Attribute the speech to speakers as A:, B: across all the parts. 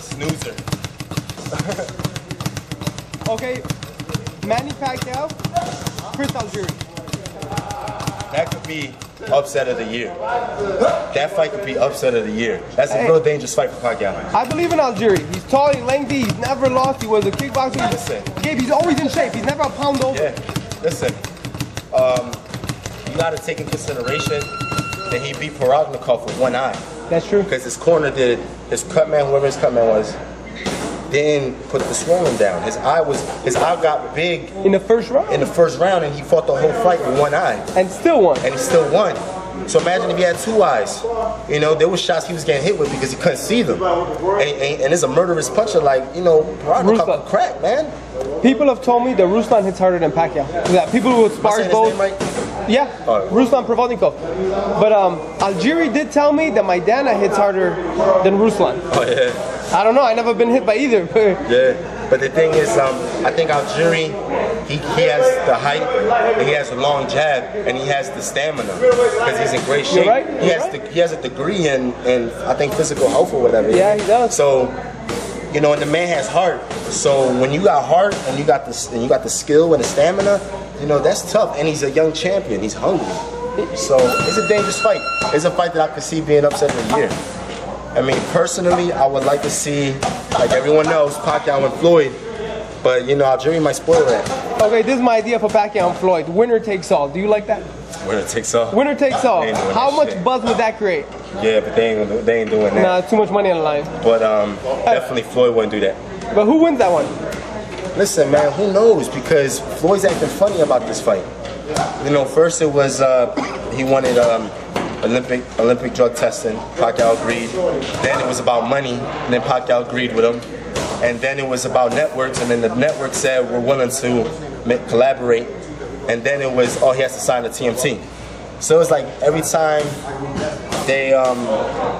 A: Snoozer.
B: Okay, Manny Pacquiao, Chris Algieri.
A: That could be upset of the year. That fight could be upset of the year. That's a real dangerous fight for Pacquiao.
B: I believe in Algieri. He's tall, he's lengthy, he's never lost. He was a kickboxer.
A: Listen.
B: Gabe, he's always in shape. He's never a pound over.
A: Yeah, listen. Um, you got to take in consideration that he beat Provodnikov with one eye
B: That's true.
A: because his corner did his cut man, whoever his cut man was, didn't put the swollen down. His eye was his eye got big
B: In the first round.
A: in the first round, and he fought the whole fight with one eye,
B: and still won.
A: and he still won. So imagine if he had two eyes. You know, there was shots he was getting hit with because he couldn't see them. And, and, and it's a murderous puncher like, you know,
B: Ruslan.
A: crack, man.
B: People have told me that Ruslan hits harder than Pacquiao. That people who
A: I
B: spar both. Yeah,
A: Oh.
B: Ruslan Provodnikov. But um, Algieri did tell me that Maidana hits harder than Ruslan.
A: Oh, yeah.
B: I don't know. I never been hit by either.
A: Yeah, but the thing is, um, I think Algieri, he, he has the height, and he has the long jab, and he has the stamina because he's in great shape.
B: right,
A: He
B: you're
A: has
B: right.
A: the, he has a degree in, in I think physical health or whatever.
B: Yeah, he does.
A: So, you know, and the man has heart. So when you got heart and you got the and you got the skill and the stamina, you know that's tough. And he's a young champion. He's hungry. So it's a dangerous fight. It's a fight that I could see being upset in a year. I mean, personally, I would like to see, like everyone knows, Pacquiao and Floyd. But you know, Algieri might spoil that.
B: okay, this is my idea for Pacquiao and Floyd. Winner takes all. Do you like that?
A: Winner takes all.
B: Winner takes all.
A: They ain't doing
B: How much
A: shit.
B: buzz would that create?
A: Yeah, but they ain't, they ain't doing that.
B: Nah, too much money on the line.
A: But um, definitely Floyd wouldn't do that.
B: But who wins that one?
A: Listen, man, who knows? Because Floyd's acting funny about this fight. You know, first it was uh, he wanted um, Olympic Olympic drug testing. Pacquiao agreed. Then it was about money. And then Pacquiao agreed with him. And then it was about networks. And then the network said we're willing to collaborate. And then it was oh he has to sign the TMT. So it's like every time they um,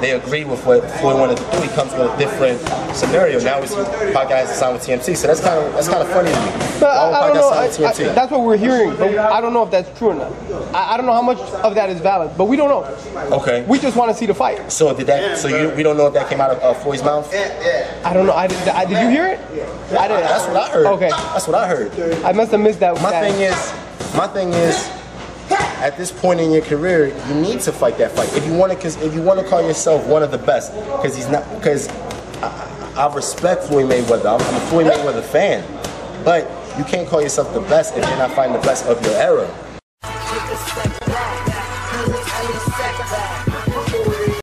A: they agree with what Floyd wanted to do, he comes with a different scenario. Now he's to sign with TMC, so that's kind of that's kind of funny to me.
B: But I, I don't know. I, I, that's what we're hearing, but I don't know if that's true or not. I, I don't know how much of that is valid, but we don't know.
A: okay.
B: We just want to see the fight.
A: so did that? So you we don't know if that came out of uh, Floyd's mouth.
B: I don't know. I, did, I, did you hear it? I didn't.
A: That's what I heard.
B: Okay.
A: That's what I heard.
B: I must have missed that.
A: My
B: that.
A: thing is, my thing is, at this point in your career, you need to fight that fight. If you want to, if you want to call yourself one of the best, because he's not, because I, I respect Floyd Mayweather. I'm, I'm a Floyd Mayweather fan, but you can't call yourself the best if you're not fighting the best of your era.